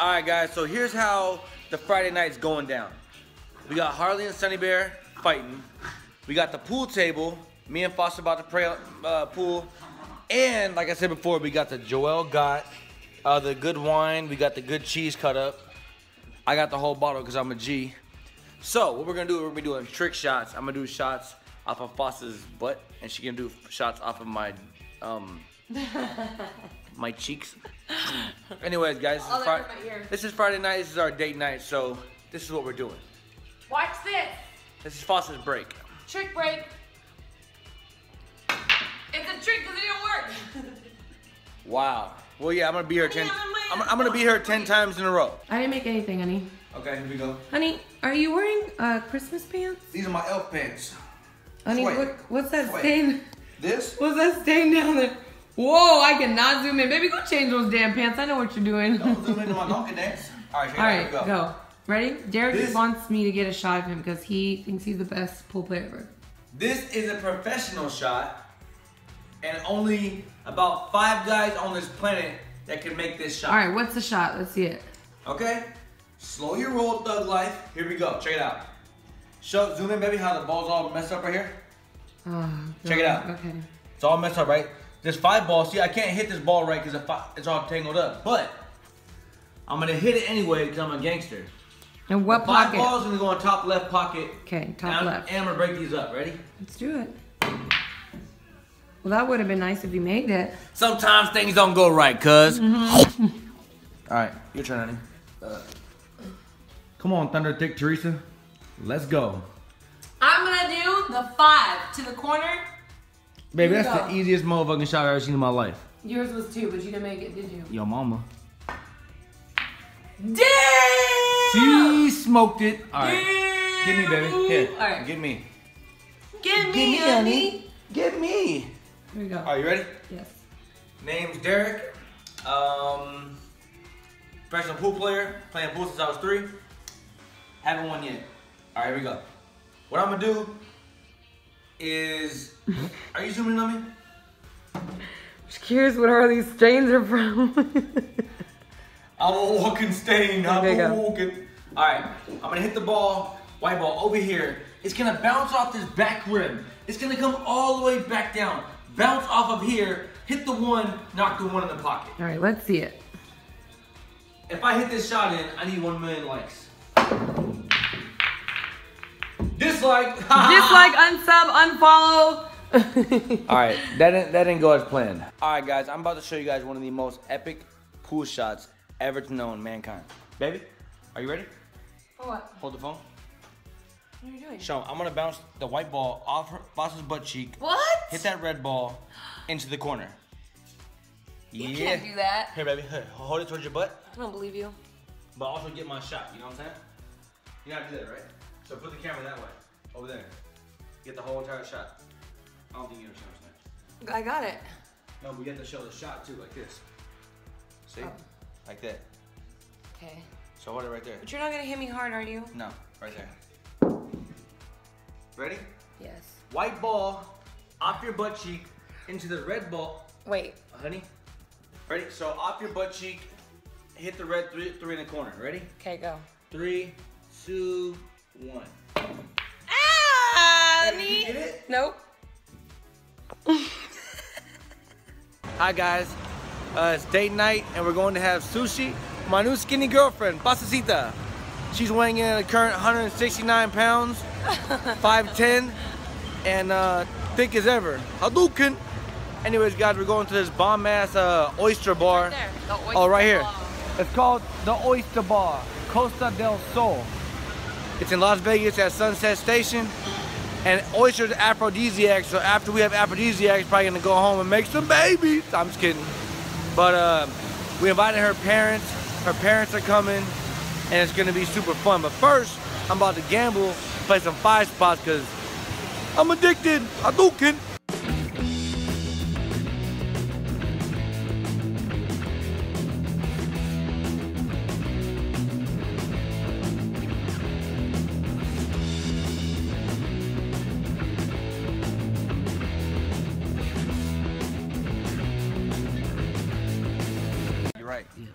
All right, guys. So here's how the Friday night's going down. We got Harley and Sunny Bear fighting. We got the pool table. Me and Foster about to play uh, pool. And like I said before, we got the Joel got uh, the good wine. We got the good cheese cut up. I got the whole bottle because I'm a G. So what we're gonna do, we're gonna be doing trick shots. I'm gonna do shots off of Foster's butt, and she can do shots off of my um my cheeks. Anyways, guys, this is, All Fri- over my ear. this is Friday night. This is our date night. So this is what we're doing. Watch this. This is Foster's break. Trick break. It's a trick because it didn't work. Wow. Well, yeah, I'm gonna be here ten. I'm- I'm, I'm gonna be here ten times in a row. I didn't make anything, honey. Okay, here we go. Honey, are you wearing uh, Christmas pants? These are my elf pants. Honey, what, what's that Wait. stain? This? What's that stain down there? Whoa, I cannot zoom in. Baby, go change those damn pants. I know what you're doing. Don't zoom into my donkey dance. All right, All right, Here we go. Ready? Derek This- wants me to get a shot of him because he thinks he's the best pool player ever. This is a professional shot, and only about five guys on this planet that can make this shot. All right, what's the shot? Let's see it. Okay? Slow your roll, thug life. Here we go. Check it out. Show, zoom in, baby, how the ball's all messed up right here. Oh, Check it out. Okay. It's all messed up, right? There's five ball, See, I can't hit this ball right because it's all tangled up. But I'm gonna hit it anyway because I'm a gangster. And what Five pocket? balls gonna go in top left pocket. Okay, And top I'm, left. and I'm gonna break these up. Ready? Let's do it. Well, that would have been nice if you made it. Sometimes things don't go right, cuz. Mm-hmm. All right, your turn, honey. Uh, come on, Thunder Thick Teresa. Let's go. I'm gonna do the five to the corner. Baby, that's we the easiest motherfucking shot I've ever seen in my life. Yours was two, but you didn't make it, did you? Yo, mama. Damn! She smoked it. All right. Give me, baby. Here. All right. Give me. Give me, honey. Give me. Here we go. Are you ready? Yes. Name's Derek. Um, professional pool player. Playing pool since I was three. Haven't won yet. All right, here we go. What I'm gonna do is, are you zooming on me? I'm Just curious what all these stains are from. I'm a walking stain. I'm Okay, a walking. All right, I'm gonna hit the ball, white ball over here. It's gonna bounce off this back rim. It's gonna come all the way back down, bounce off of here, hit the one, knock the one in the pocket. all right, let's see it. If I hit this shot in, I need one million likes. Dislike. Dislike, unsub, unfollow. All right, that didn't, that didn't go as planned. All right, guys, I'm about to show you guys one of the most epic pool shots ever to know in mankind. Baby, are you ready? For what? Hold the phone. What are you doing? Show 'em. I'm gonna bounce the white ball off her boss's butt cheek. What? Hit that red ball into the corner. You yeah. can't do that. Here, baby. Here, hold it towards your butt, I don't believe you. but also get my shot. You know what I'm saying? You gotta do that, right? So put the camera that way, over there. Get the whole entire shot. I don't think you understand what I'm saying. I got it. No, we have to show the shot too, like this. See? Oh. Like that. Okay. So hold it right there. But you're not gonna hit me hard, are you? No, right there. Ready? Yes. White ball off your butt cheek into the red ball. Wait. Honey? Ready? So off your butt cheek, hit the red three, three in the corner. Ready? Okay, go. Three, two, one. Ah, Did you get it? Nope. Hi guys, uh, it's date night and we're going to have sushi. My new skinny girlfriend, Pasacita. She's weighing in at a current 169 pounds, 5'10", and uh, thick as ever. Hadouken! Anyways guys, we're going to this bomb ass uh, oyster bar. There. The Oh, right oyster here. It's called the Oyster Bar, Costa del Sol. It's in Las Vegas at Sunset Station. And oysters are aphrodisiacs, so after we have aphrodisiacs, probably gonna go home and make some babies. I'm just kidding. But uh, we invited her parents. Her parents are coming, and it's gonna be super fun. But first, I'm about to gamble, play some five spots, cause I'm addicted. Hadouken. You're right.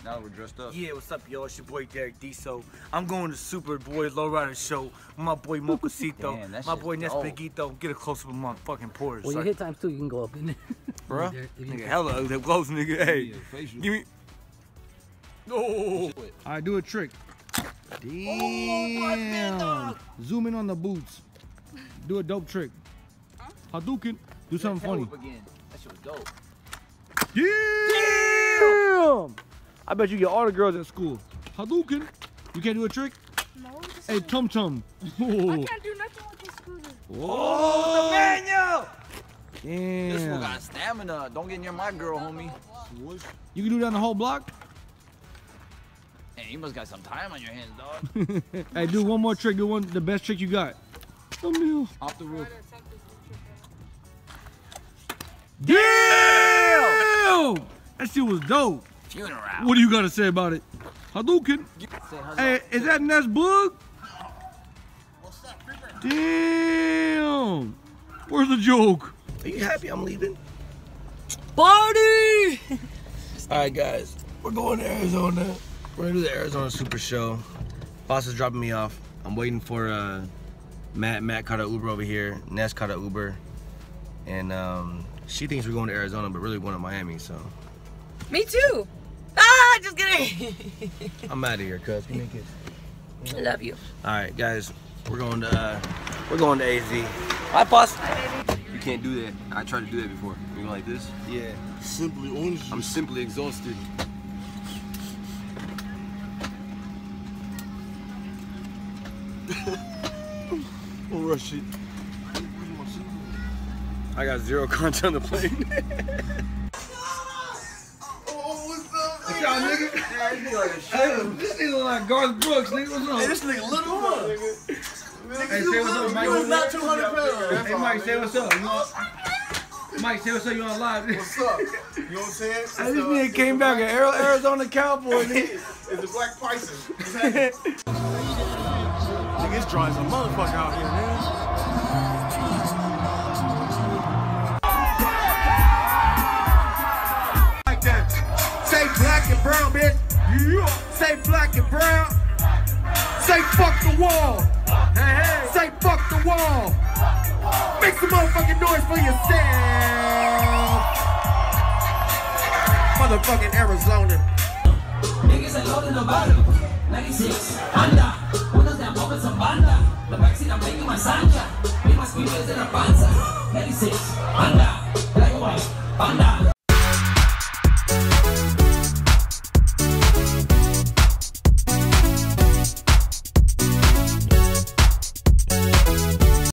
Now we're dressed up. Yeah, what's up, y'all? It's your boy Derek Deso. I'm going to Super Boy Lowrider Show my boy Mocasito, Damn, my boy dope. Nespagito. Get a close up of my fucking Porsche. When you hit times two, you can go up in there. Bruh. Derek, if you- Nigga, hella up close, nigga. Hey, Yeah, facial. give me. No. All right, do a trick. Oh, Damn. Zoom in on the boots. Do a dope trick. Hadouken. Do something Tail funny. whip again. That shit was dope. Damn. I bet you get all the girls at school. Hadouken. You can't do a trick? No, just Hey, tum tum. I Oh, can't do nothing with this scooter. Oh, the manual. This fool damn. got stamina. Don't get near my girl, homie. You can do that on the whole block? Hey, you must got some time on your hands, dog. hey, do one more trick. Do one, the best trick you got. Thumbnail. Off the roof. Damn! That shit was dope. Funeral. What do you got to say about it? Hadouken. Hey, is that Ness Boog? Damn. Where's the joke? Are you happy I'm leaving? Party! All right, guys, we're going to Arizona. We're gonna do the Arizona Super Show. Boss is dropping me off. I'm waiting for uh, Matt. Matt caught an Uber over here. Ness caught an Uber, and um, she thinks we're going to Arizona, but really going to Miami. So Me too. Just kidding. I'm out of here, cuz. You make it. I love you. All right, guys, we're going to uh, we're going to AZ. Hi, boss. You can't do that. I tried to do that before. You go like this. Yeah. Simply orange. I'm simply exhausted. Oh, rush it. I got zero content on the plane. Y'all, nigga? Hey, this nigga look like Garth Brooks, nigga. What's up? Hey, this nigga little bro. Hey, say what's up, Mike. You was not 200 pounds. Hey, Mike, say what's up. You oh, on... Mike, say what's up. You on live? What's up? You know what I'm saying? Hey, this nigga came back an Arizona Cowboy, nigga. It's the Black Bison. Nigga, it's dry as a motherfucker out here, man. Fuck the wall. Hey, hey. Say fuck the wall. Make some motherfucking noise for yourself. Motherfucking Arizona. Niggas are loading the bottom. 96, Honda. Unos de amor son banda. La maxi la play my ancha. Y más pibes de la panza. 96, Honda. Black and white, Panda.